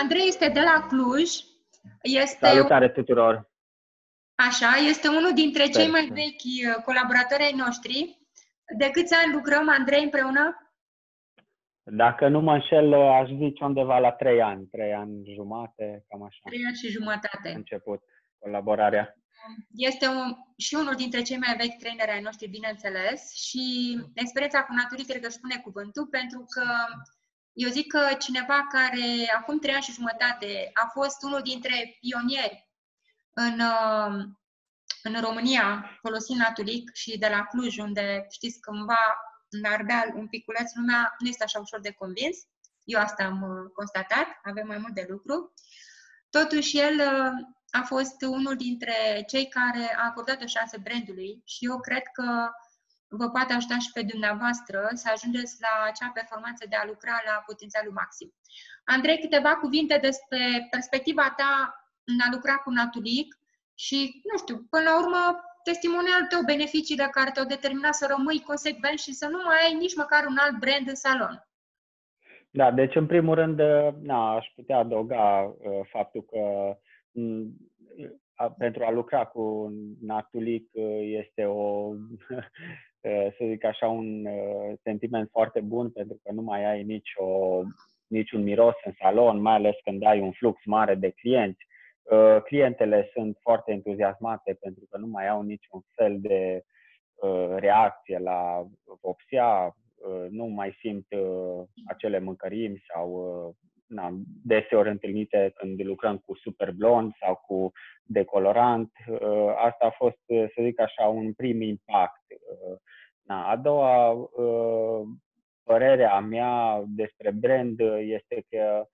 Andrei este de la Cluj. Este Salutare tuturor! Așa, este unul dintre cei mai vechi uh, colaboratori ai noștri. De câți ani lucrăm, Andrei, împreună? Dacă nu mă înșel, uh, aș zice undeva la trei ani, trei ani jumate, cam așa. Trei ani și jumătate. A început colaborarea. Este un, și unul dintre cei mai vechi traineri ai noștri, bineînțeles, și experiența cu naturii cred că își spune cuvântul, pentru că eu zic că cineva care acum trei ani și jumătate a fost unul dintre pionieri în, uh, în România, folosind Natulic și de la Cluj, unde știți cândva în Ardeal, un piculeț, lumea nu este așa ușor de convins. Eu asta am uh, constatat, avem mai mult de lucru. Totuși, el uh, a fost unul dintre cei care a acordat o șansă brandului și eu cred că vă poate ajuta și pe dumneavoastră să ajungeți la acea performanță de a lucra la potențialul maxim. Andrei, câteva cuvinte despre perspectiva ta în a lucra cu Natulic și, nu știu, până la urmă, testimonial tău, beneficiile care te-au determinat să rămâi consecvent și să nu mai ai nici măcar un alt brand în salon. Da, deci în primul rând, na, aș putea adăuga uh, faptul că m- a, pentru a lucra cu Natulic uh, este o, uh, să zic așa, un uh, sentiment foarte bun pentru că nu mai ai nici o, niciun miros în salon, mai ales când ai un flux mare de clienți. Uh, clientele sunt foarte entuziasmate pentru că nu mai au niciun fel de uh, reacție la vopsea, uh, nu mai simt acele mâncărimi sau na, deseori întâlnite când lucrăm cu super blond sau cu decolorant. Asta a fost, să zic așa, un prim impact. Na, a doua părerea mea despre brand este că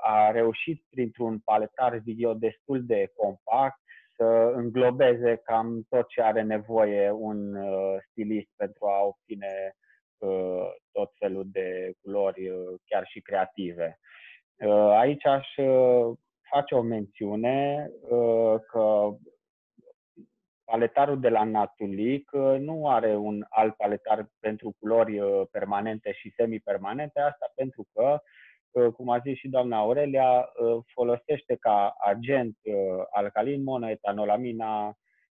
a reușit printr-un paletar, zic eu, destul de compact să înglobeze cam tot ce are nevoie un uh, stilist pentru a obține uh, tot felul de culori, uh, chiar și creative. Aici aș face o mențiune că paletarul de la Natulic nu are un alt paletar pentru culori permanente și semi-permanente, asta pentru că cum a zis și doamna Aurelia, ă, folosește ca agent ă, alcalin monoetanolamina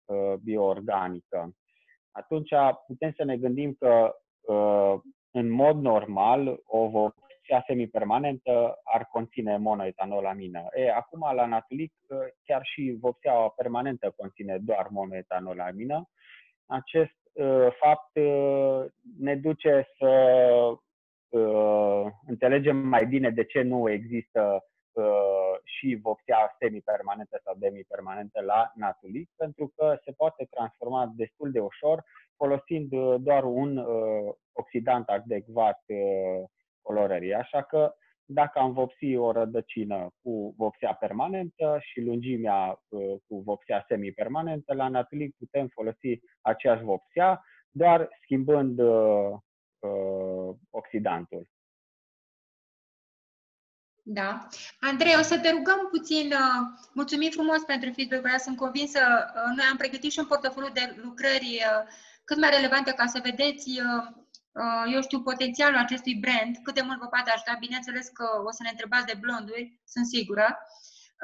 ă, bioorganică. Atunci putem să ne gândim că în mod normal o vopsea semipermanentă ar conține monoetanolamină. E, acum la Natulic chiar și vopseaua permanentă conține doar monoetanolamină. Acest fapt ne duce să uh, înțelegem mai bine de ce nu există uh, și vopsea semi-permanentă sau demi-permanentă la Natulic, pentru că se poate transforma destul de ușor folosind uh, doar un uh, oxidant adecvat uh, colorării. Așa că dacă am vopsi o rădăcină cu vopsea permanentă și lungimea uh, cu vopsea semi-permanentă, la Natulic putem folosi aceeași vopsea, doar schimbând uh, uh, oxidantul. Da. Andrei, o să te rugăm puțin, uh, mulțumim frumos pentru feedback-ul sunt convinsă, uh, noi am pregătit și un portofoliu de lucrări uh, cât mai relevante ca să vedeți, uh, uh, eu știu, potențialul acestui brand, cât de mult vă poate ajuta. Bineînțeles că o să ne întrebați de blonduri, sunt sigură.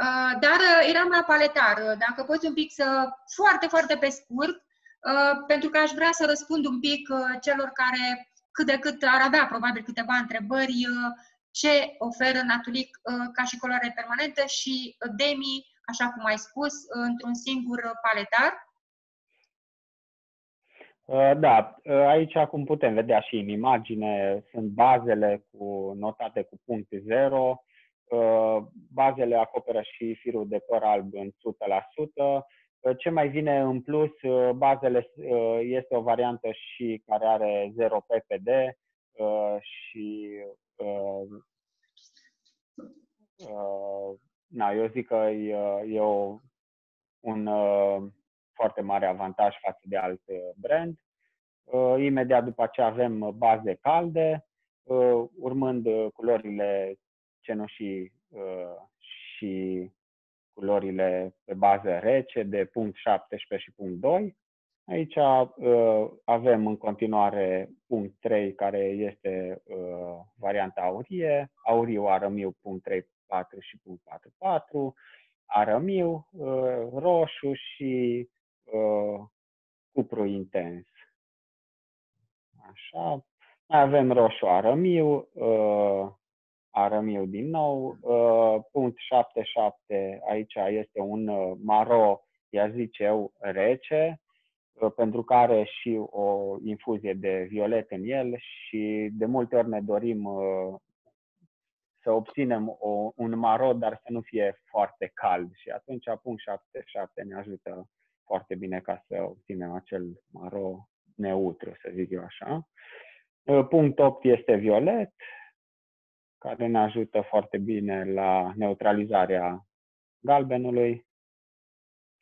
Uh, dar uh, eram la paletar. Uh, dacă poți un pic să, foarte, foarte pe scurt, uh, pentru că aș vrea să răspund un pic uh, celor care cât de cât ar avea probabil câteva întrebări uh, ce oferă Natulic uh, ca și culoare permanentă și uh, Demi, așa cum ai spus, într-un singur paletar? Da, aici cum putem vedea și în imagine, sunt bazele cu notate cu punct 0, bazele acoperă și firul de păr alb în 100%, ce mai vine în plus, uh, bazele uh, este o variantă și care are 0 PPD uh, și na, eu zic că e, e o, un foarte mare avantaj față de alt brand. Imediat după aceea avem baze calde, urmând culorile cenușii și culorile pe bază rece de punct 17 și punct 2. Aici uh, avem în continuare punct 3 care este uh, varianta aurie, auriu arămiu punct 3 4 și punct 4, 4, arămiu, uh, roșu și uh, cupru intens. Așa. Mai avem roșu arămiu, uh, arămiu din nou, uh, punct 77, aici este un uh, maro, i zice eu, rece, uh, pentru că are și o infuzie de violet în el și de multe ori ne dorim uh, să obținem o, un maro, dar să nu fie foarte cald și atunci punct 77 ne ajută foarte bine ca să obținem acel maro neutru, să zic eu așa. Uh, punct 8 este violet, care ne ajută foarte bine la neutralizarea galbenului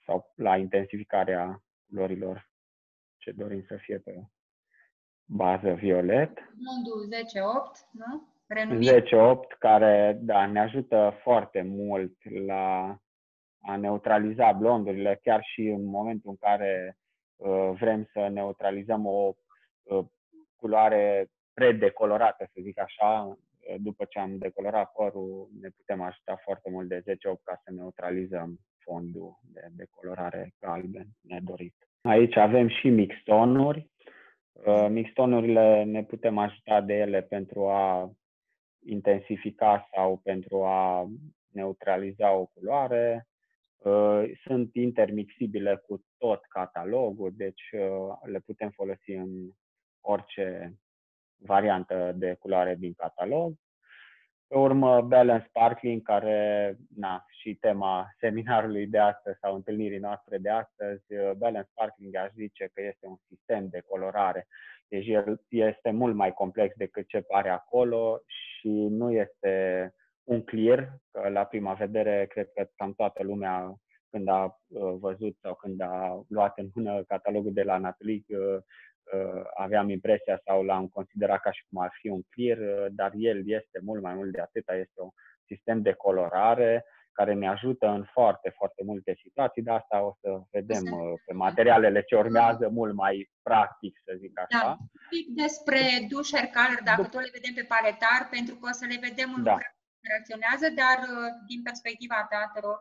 sau la intensificarea culorilor ce dorim să fie pe bază violet. Mundul 10-8, nu? 10-8, care da, ne ajută foarte mult la a neutraliza blondurile, chiar și în momentul în care uh, vrem să neutralizăm o uh, culoare predecolorată, să zic așa, după ce am decolorat părul, ne putem ajuta foarte mult de 10-8 ca să neutralizăm fondul de decolorare galben nedorit. Aici avem și mixtonuri. Uh, mixtonurile ne putem ajuta de ele pentru a intensifica sau pentru a neutraliza o culoare. Uh, sunt intermixibile cu tot catalogul, deci uh, le putem folosi în orice variantă de culoare din catalog. Pe urmă, Balance Sparkling, care, na, și tema seminarului de astăzi sau întâlnirii noastre de astăzi, Balance Sparkling aș zice că este un sistem de colorare. Deci el este mult mai complex decât ce pare acolo și nu este un clear, că la prima vedere cred că cam toată lumea când a uh, văzut sau când a luat în mână catalogul de la Natalic, uh, uh, aveam impresia sau l-am considerat ca și cum ar fi un clear, dar el este mult mai mult de atâta, este un sistem de colorare care ne ajută în foarte, foarte multe situații, dar asta o să vedem pe materialele ce urmează mult mai practic, să zic așa. Da. Un pic despre duș hair color, dacă tot le vedem pe paletar, pentru că o să le vedem în da. lucrare reacționează, dar din perspectiva ta, te rog.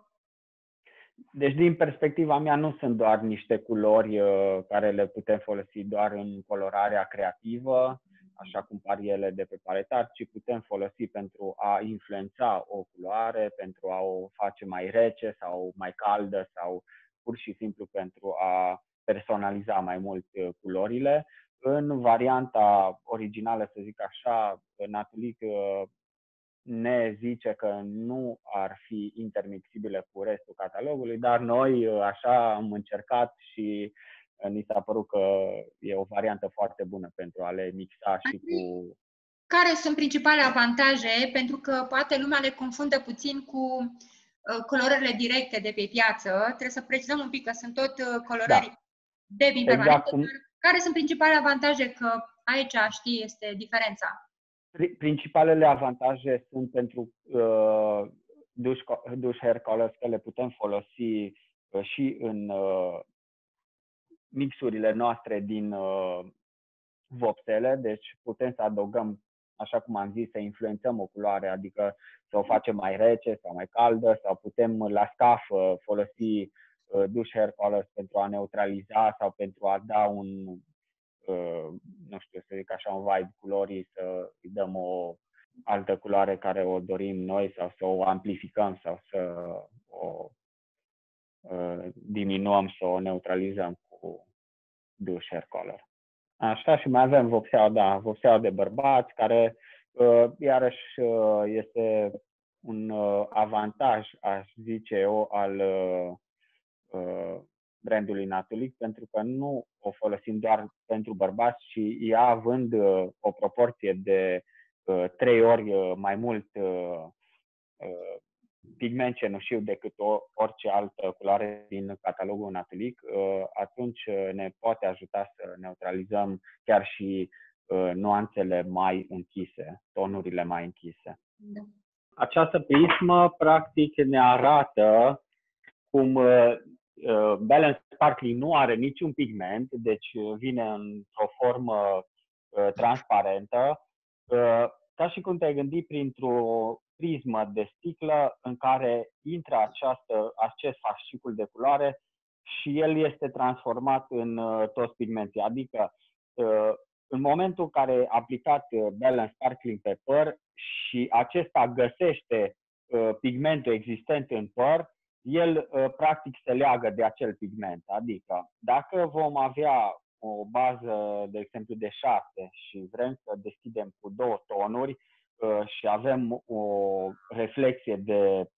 Deci, din perspectiva mea, nu sunt doar niște culori uh, care le putem folosi doar în colorarea creativă, așa cum par ele de pe paletar, ci putem folosi pentru a influența o culoare, pentru a o face mai rece sau mai caldă sau pur și simplu pentru a personaliza mai mult uh, culorile. În varianta originală, să zic așa, Natulic uh, ne zice că nu ar fi intermixibile cu restul catalogului, dar noi așa am încercat și uh, ni s-a părut că e o variantă foarte bună pentru a le mixa și cu... Care sunt principalele avantaje? Pentru că poate lumea le confundă puțin cu uh, colorările directe de pe piață. Trebuie să precizăm un pic că sunt tot uh, colorări da. de exact. Cum... Care sunt principalele avantaje? Că aici, știi, este diferența principalele avantaje sunt pentru uh, duș, duș hair colors că le putem folosi uh, și în uh, mixurile noastre din uh, vopsele, deci putem să adăugăm, așa cum am zis, să influențăm o culoare, adică să o facem mai rece sau mai caldă, sau putem la scaf uh, folosi uh, duș hair colors pentru a neutraliza sau pentru a da un Uh, nu știu, să zic așa, un vibe culorii, să îi dăm o altă culoare care o dorim noi sau să o amplificăm sau să o uh, diminuăm, să o neutralizăm cu dual hair color. Așa și mai avem vopseaua, da, vopseaua de bărbați, care uh, iarăși uh, este un uh, avantaj, aș zice eu, al uh, uh brandului Natulic, pentru că nu o folosim doar pentru bărbați, ci ea având uh, o proporție de uh, trei ori uh, mai mult pigment cenușiu decât o, orice altă culoare din catalogul Natulic, atunci ne poate ajuta să neutralizăm chiar și nuanțele mai închise, tonurile mai închise. Da. Această prismă, practic, ne arată cum Uh, Balance Sparkling nu are niciun pigment, deci uh, vine într-o formă uh, transparentă. Ca și cum te-ai gândit printr-o prismă de sticlă în care intră această, acest fascicul de culoare și el este transformat în uh, toți pigmenții. Adică, uh, în momentul în care e aplicat uh, Balance Sparkling pe păr și acesta găsește uh, pigmentul existent în păr, el uh, practic se leagă de acel pigment. Adică, dacă vom avea o bază, de exemplu, de 6 și vrem să deschidem cu două tonuri uh, și avem o reflexie de,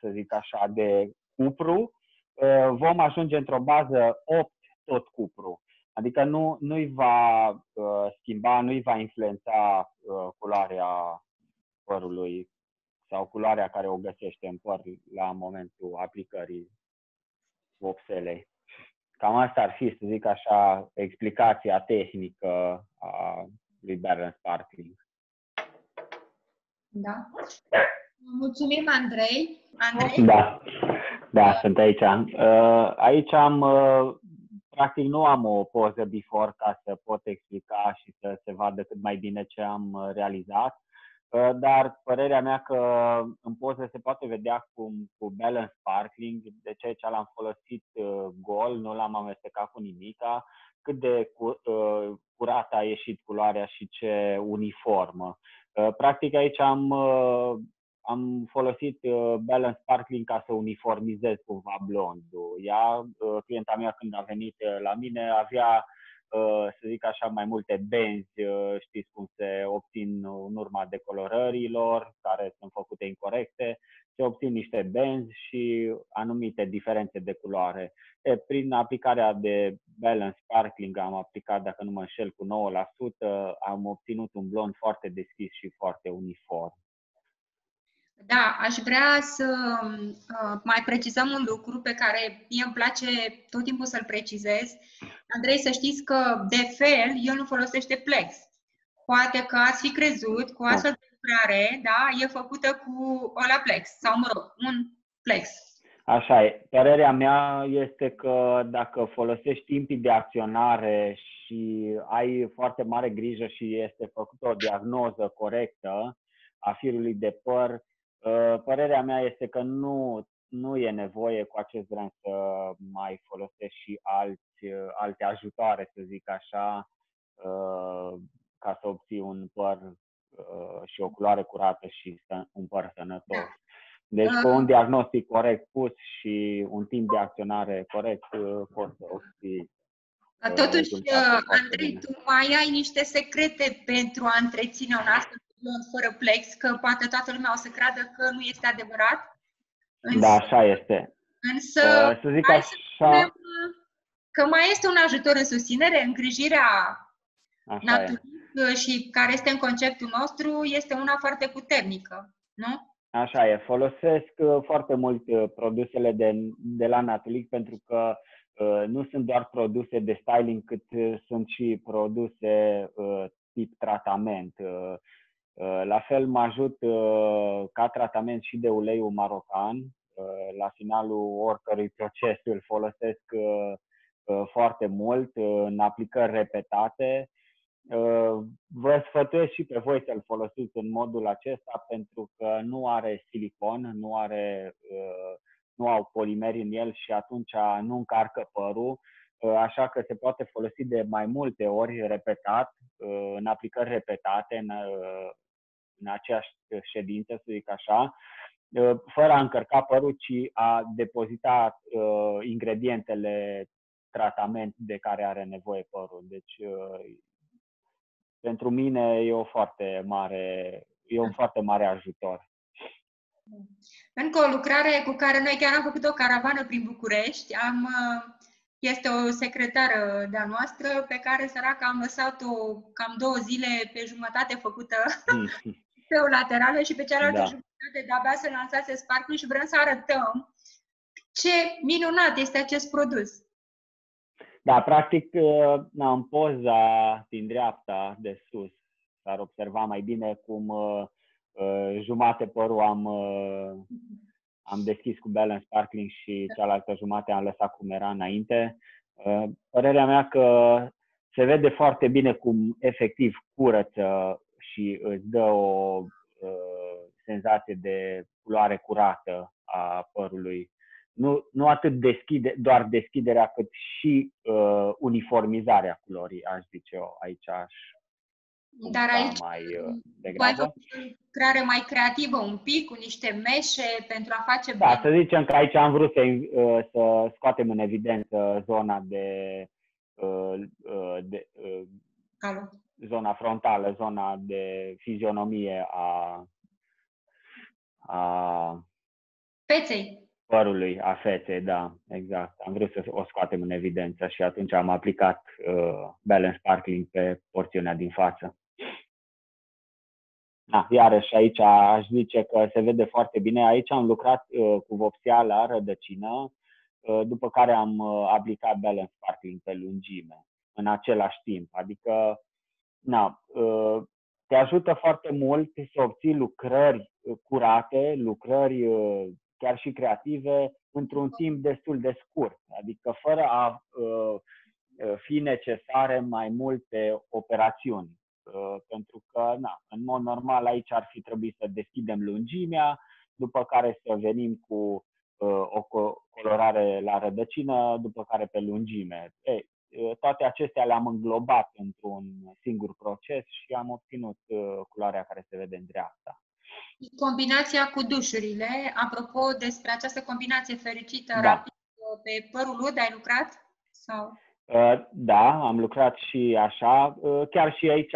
să zic așa, de cupru, uh, vom ajunge într-o bază 8 tot cupru. Adică nu, nu-i va uh, schimba, nu-i va influența uh, culoarea părului sau culoarea care o găsește în păr la momentul aplicării vopselei. Cam asta ar fi, să zic așa, explicația tehnică a lui Balance Sparkling. Da. Mulțumim, Andrei. Andrei? Da, da, sunt aici. Uh, aici am, uh, practic nu am o poză before ca să pot explica și să se vadă cât mai bine ce am uh, realizat. Uh, dar părerea mea că în poză se poate vedea cum cu Balance Sparkling, de ce ce l-am folosit uh, gol, nu l-am amestecat cu nimica, cât de uh, curată a ieșit culoarea și ce uniformă. Practic aici am, am folosit Balance Sparkling ca să uniformizez cumva blondul. Ea, clienta mea când a venit la mine, avea Uh, să zic așa, mai multe benzi, uh, știți cum se obțin în urma decolorărilor, care sunt făcute incorrecte, se obțin niște benzi și anumite diferențe de culoare. E, prin aplicarea de Balance Sparkling am aplicat, dacă nu mă înșel, cu 9%, am obținut un blond foarte deschis și foarte uniform. Da, aș vrea să uh, mai precizăm un lucru pe care mie îmi place tot timpul să-l precizez. Andrei, să știți că, de fel, el nu folosește plex. Poate că ați fi crezut cu astfel de lucrare, da, e făcută cu plex sau, mă rog, un plex. Așa e. Părerea mea este că dacă folosești timpii de acționare și ai foarte mare grijă și este făcută o diagnoză corectă a firului de păr, Uh, părerea mea este că nu, nu e nevoie cu acest brand să mai folosești și alți, uh, alte ajutoare, să zic așa, uh, ca să obții un păr și o culoare curată și un păr sănătos. Da. Deci cu un diagnostic corect pus și un timp de acționare corect poți să obții Totuși, Andrei, tu mai ai niște secrete pentru a întreține un astfel fără plex, că poate toată lumea o să creadă că nu este adevărat. Însă, da, așa este. Însă, uh, să zic așa... Să spunem că mai este un ajutor în susținere, îngrijirea naturii și care este în conceptul nostru, este una foarte puternică, nu? Așa e, folosesc uh, foarte mult uh, produsele de, de la Natulic pentru că uh, nu sunt doar produse de styling, cât uh, sunt și produse uh, tip tratament. Uh, Uh, la fel mă ajut uh, ca tratament și de uleiul marocan. Uh, la finalul oricărui proces îl folosesc foarte mult în aplicări repetate. Vă sfătuiesc și pe voi să-l folosiți în modul acesta pentru că nu are silicon, nu, are, nu au polimeri în el și atunci nu încarcă părul, așa că se poate folosi de mai multe ori repetat, în aplicări repetate, în în aceeași ședință, să zic așa, uh, fără a încărca părul, ci a depozita uh, ingredientele tratament de care are nevoie părul. Deci, uh, pentru mine e o foarte mare, e un foarte mare ajutor. Încă o lucrare cu care noi chiar am făcut o caravană prin București. Am, este o secretară de-a noastră pe care săraca am lăsat-o cam două zile pe jumătate făcută pe o laterală și pe cealaltă da. jumătate de-abia se lansase Sparkle și vrem să arătăm ce minunat este acest produs. Da, practic, uh, în poza din dreapta de sus s-ar observa mai bine cum uh, uh, jumate părul am, uh, am deschis cu Balance Sparkling și cealaltă jumate am lăsat cum era înainte. Uh, părerea mea că se vede foarte bine cum efectiv curăță și îți dă o, uh, senzație de culoare curată a părului. Nu, nu atât deschide, doar deschiderea, cât și uh, uniformizarea culorii, aș zice eu. Aici aș dar aici mai uh, degrabă. o creare mai creativă un pic, cu niște meșe pentru a face... Da, bine. să zicem că aici am vrut să, uh, să scoatem în evidență zona de, uh, de Alo. Zona frontală, zona de fizionomie a, a feței. Părului, a feței, da, exact. Am vrut să o scoatem în evidență și atunci am aplicat uh, balance sparkling pe porțiunea din față. Da, iarăși aici aș zice că se vede foarte bine. Aici am lucrat uh, cu vopsea la rădăcină, uh, după care am uh, aplicat balance sparkling pe lungime în același timp. Adică, na, uh, te ajută foarte mult să obții lucrări uh, curate, lucrări uh, chiar și creative, într-un timp destul de scurt, adică fără a uh, fi necesare mai multe operațiuni. Uh, pentru că, na, în mod normal, aici ar fi trebuit să deschidem lungimea, după care să venim cu uh, o colorare la rădăcină, după care pe lungime. Ei, uh, toate acestea le-am înglobat într-un singur proces și am obținut uh, culoarea care se vede în dreapta. Combinația cu dușurile, apropo despre această combinație fericită, da. rapid, pe părul ud ai lucrat? Sau? Uh, da, am lucrat și așa. Uh, chiar și aici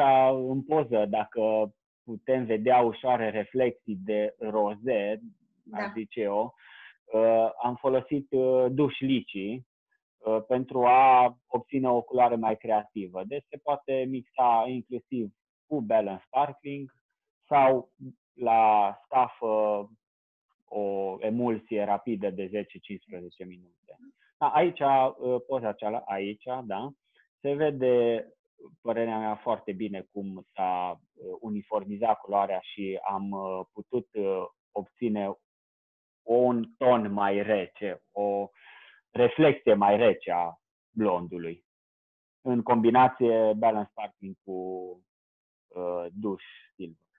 în poză, dacă putem vedea ușoare reflexii de roze, da. aș zice eu, uh, am folosit duș licii pentru a obține o culoare mai creativă. Deci se poate mixa inclusiv cu balance sparkling sau la scafă o emulsie rapidă de 10-15 minute. Da, aici, uh, poza cealaltă, aici, da, se vede, părerea mea, foarte bine cum s-a uh, uniformizat culoarea și am uh, putut obține un ton mai rece, o reflecție mai rece a blondului, în combinație balance sparkling cu uh, duș silver.